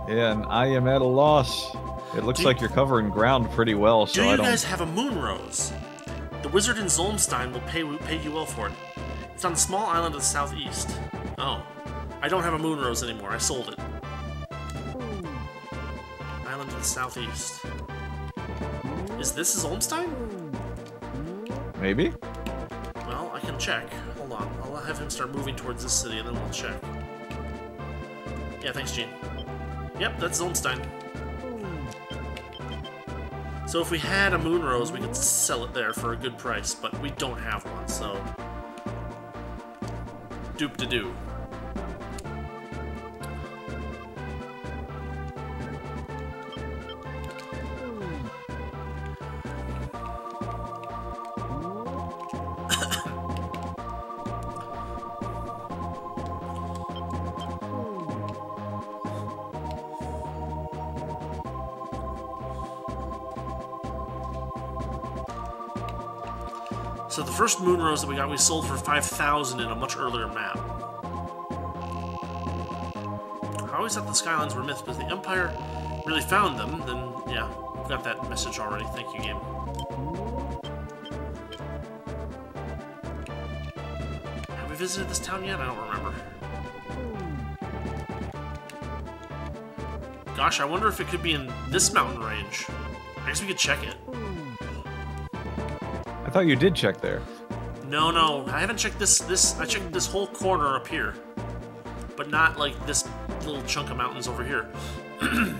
Yeah, and I am at a loss. It looks Do like you- you're covering ground pretty well, so Do I you don't. guys have a moon rose? The wizard in Zolmstein will pay pay you well for it. It's on a small island to the southeast. Oh, I don't have a moon rose anymore. I sold it. Island to the southeast. Is this Zolmstein? Maybe? Check. Hold on. I'll have him start moving towards this city and then we'll check. Yeah, thanks, Gene. Yep, that's Zolmstein. So if we had a moon rose, we could sell it there for a good price, but we don't have one, so. Doop to do. First moon rose that we got, we sold for 5,000 in a much earlier map. I always thought the Skylands were myths, but the Empire really found them, then yeah, got that message already. Thank you, game. Have we visited this town yet? I don't remember. Gosh, I wonder if it could be in this mountain range. I guess we could check it. I thought you did check there. No, no, I haven't checked this. This I checked this whole corner up here, but not like this little chunk of mountains over here. *clears throat*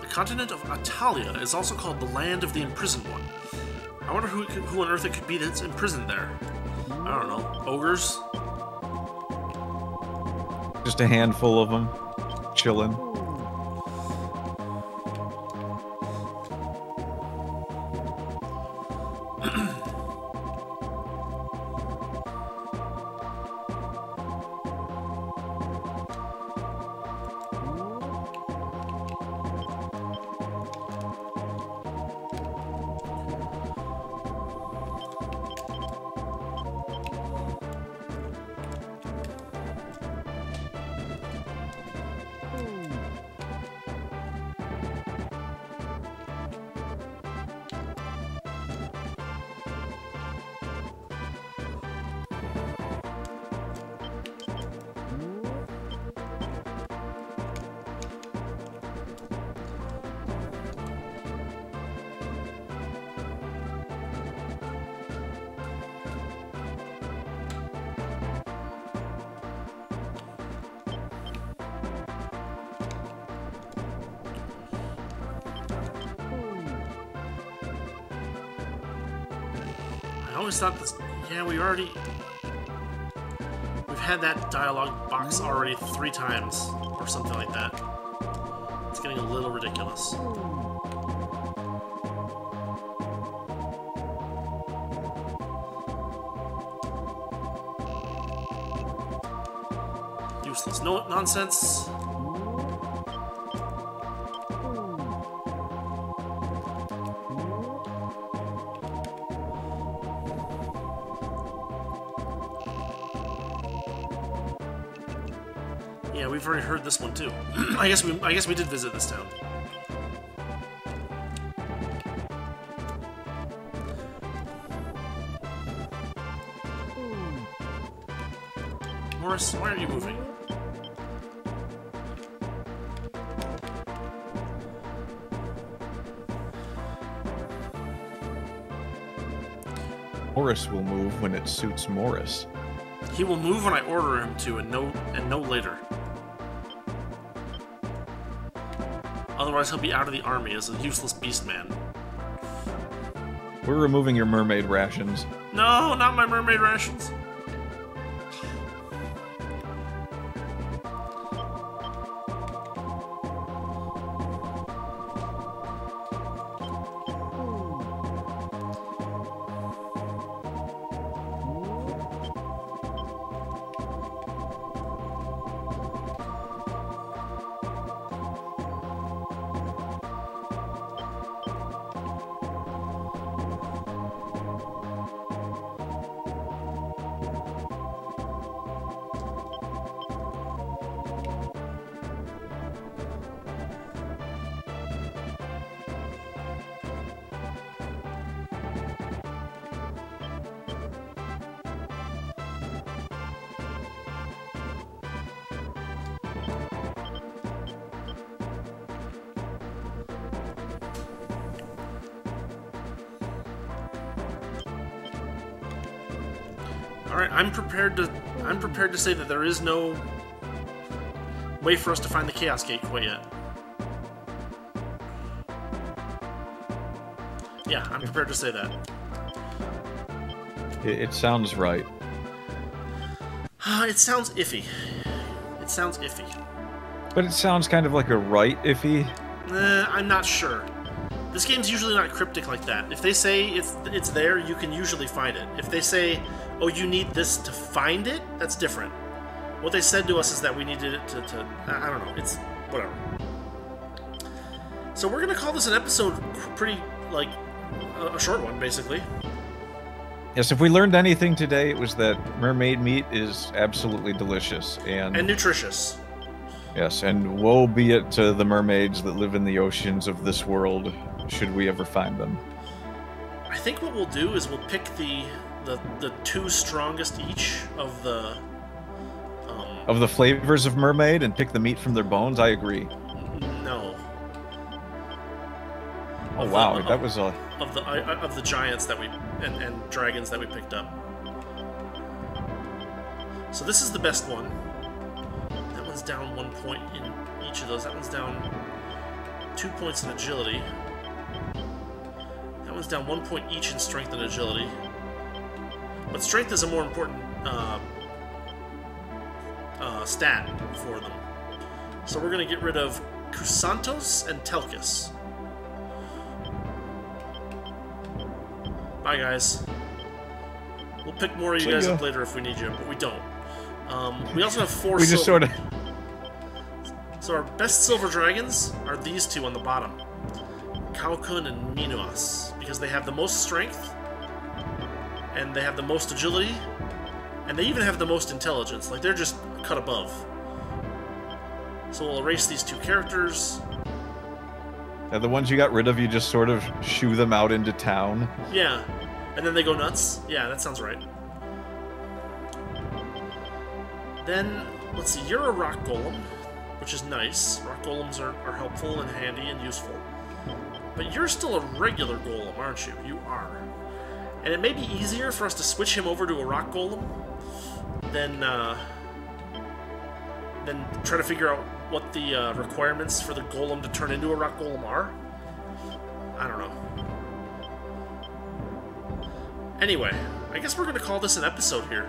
The continent of Atalia is also called the Land of the Imprisoned One. I wonder who, who on earth it could be that's imprisoned there. I don't know. Ogres? Just a handful of them, chilling. Ridiculous. Useless no nonsense. Yeah, we've already heard this one too. *clears throat* I guess we I guess we did visit this town. Morris, why are you moving? Morris will move when it suits Morris. He will move when I order him to, and no and no later. Otherwise, he'll be out of the army as a useless beast man. We're removing your mermaid rations. No, not my mermaid rations. To say that there is no way for us to find the Chaos Gate quite yet. Yeah, I'm prepared to say that. It, it sounds right. *sighs* It sounds iffy. It sounds iffy. But it sounds kind of like a right iffy. Uh, I'm not sure. This game's usually not cryptic like that. If they say it's it's there, you can usually find it. If they say, "Oh, you need this to find it," that's different. What they said to us is that we needed it to. to I don't know. It's whatever. So we're gonna call this an episode pretty like a, a short one, basically. Yes, if we learned anything today, it was that mermaid meat is absolutely delicious. And, And nutritious. yes, and woe be it to the mermaids that live in the oceans of this world, should we ever find them. I think what we'll do is we'll pick the the the two strongest each of the. Um, Of the flavors of mermaid and pick the meat from their bones, I agree. no. Oh Of the- wow, of- that was a of the of the giants that we and, and dragons that we picked up. So this is the best one. That one's down one point in each of those. That one's down two points in agility. That one's down one point each in strength and agility. But strength is a more important uh, uh, stat for them. So we're gonna get rid of Kusantos and Telkis. Bye, guys. We'll pick more of you guys up later if we need you, but we don't. Um, we also have four. *laughs* we just sort of So our best silver dragons are these two on the bottom, Kaokun and Minuas, because they have the most strength, and they have the most agility, and they even have the most intelligence. Like they're just cut above. So we'll erase these two characters. Yeah, the ones you got rid of, you just sort of shoo them out into town. Yeah. And then they go nuts? Yeah, that sounds right. Then, let's see, you're a rock golem, which is nice. Rock golems are, are helpful and handy and useful. But you're still a regular golem, aren't you? You are. And it may be easier for us to switch him over to a rock golem than, uh, than try to figure out what the uh, requirements for the golem to turn into a rock golem are. I don't know. Anyway, I guess we're gonna call this an episode here.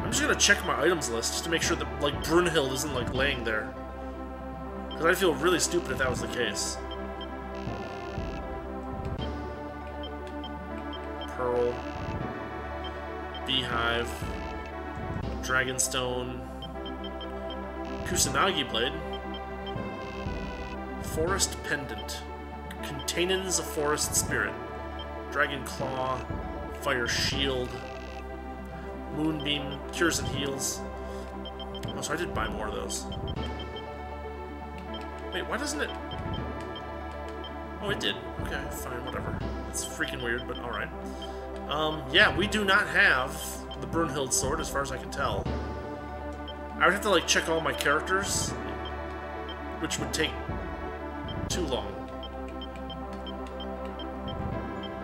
I'm just gonna check my items list just to make sure that like Brunhild isn't like laying there. Because I'd feel really stupid if that was the case. Beehive. Dragonstone. Kusanagi Blade. Forest Pendant. Containins a Forest Spirit. Dragon Claw. Fire Shield. Moonbeam. Cures and Heals. Oh, so I did buy more of those. Wait, why doesn't it... Oh, it did. Okay, fine, whatever. It's freaking weird, but alright. Um, yeah, we do not have the Brunhild sword, as far as I can tell. I would have to, like, check all my characters, which would take too long.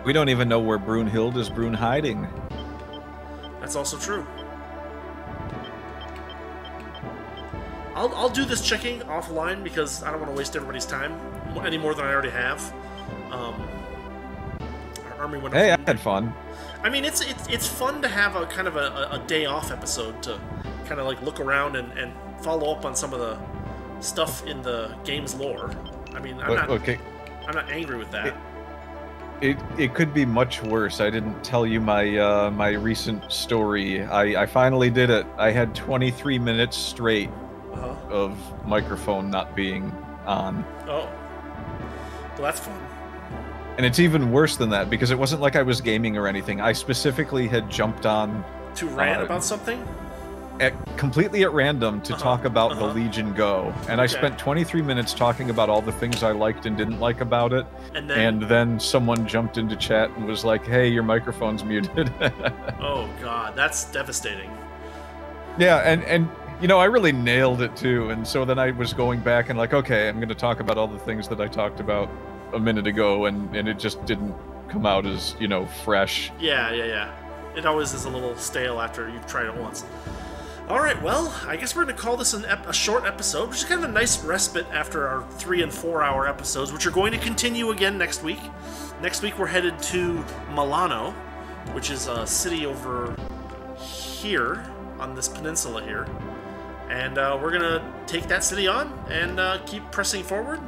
We don't even know where Brunhild is Brun hiding. That's also true. I'll, I'll do this checking offline because I don't want to waste everybody's time any more than I already have. Um, our army went. Hey, I had fun. I mean, it's it's it's fun to have a kind of a, a day off episode to kind of like look around and, and follow up on some of the stuff in the game's lore. I mean, I'm not okay. I'm not angry with that. It, it it could be much worse. I didn't tell you my uh, my recent story. I I finally did it. I had 23 minutes straight uh-huh. of microphone not being on. Oh, well, that's fun. And it's even worse than that because it wasn't like I was gaming or anything. I specifically had jumped on To rant Uh, about something? at, completely at random to Uh-huh, talk about the uh-huh. Legion Go, and I spent 23 minutes talking about all the things I liked and didn't like about it. And then, And then someone jumped into chat and was like, "Hey, your microphone's muted." *laughs* oh god, that's devastating. yeah, and and you know, I really nailed it too. And so then I was going back and like, okay, I'm going to talk about all the things that I talked about a minute ago, and and it just didn't come out as you know fresh. Yeah, yeah, yeah. It always is a little stale after you've tried it once. All right, well, I guess we're going to call this an ep- a short episode, which is kind of a nice respite after our three and four hour episodes, which are going to continue again next week. Next week, we're headed to Milano, which is a city over here on this peninsula here. And uh, we're going to take that city on and uh, keep pressing forward.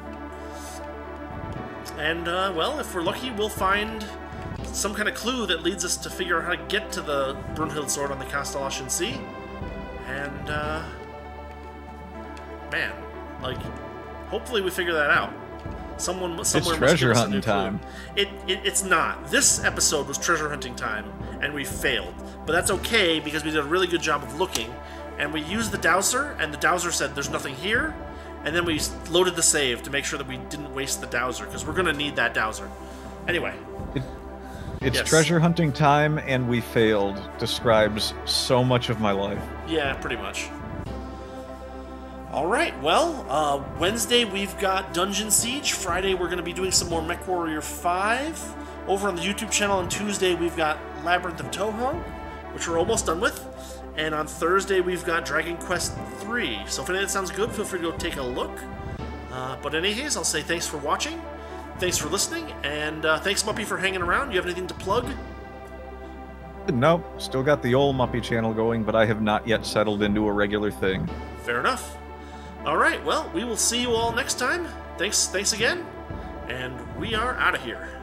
And, uh, well, if we're lucky, we'll find some kind of clue that leads us to figure out how to get to the Brunhild sword on the Kastolatian Sea. And, uh, man, like, hopefully we figure that out. Someone, somewhere must treasure give us a hunting time. It, it, it's not. This episode was treasure hunting time, and we failed. But that's okay because we did a really good job of looking, and we used the dowser, and the dowser said there's nothing here, and then we loaded the save to make sure that we didn't waste the dowser because we're gonna need that dowser. Anyway, It's Yes. treasure hunting time, and we failed. Describes so much of my life. Yeah, pretty much. All right. Well, uh, Wednesday we've got Dungeon Siege. Friday we're going to be doing some more Mech Warrior Five. Over on the YouTube channel on Tuesday we've got Labyrinth of Touhou, which we're almost done with. And on Thursday we've got Dragon Quest Three. So if any of that sounds good, feel free to go take a look. Uh, but in any case, I'll say thanks for watching, thanks for listening, and uh, thanks Muppy for hanging around. You have anything to plug? Nope, still got the old Muppy channel going, but I have not yet settled into a regular thing. Fair enough. All right, well, we will see you all next time. Thanks, thanks again, and we are out of here.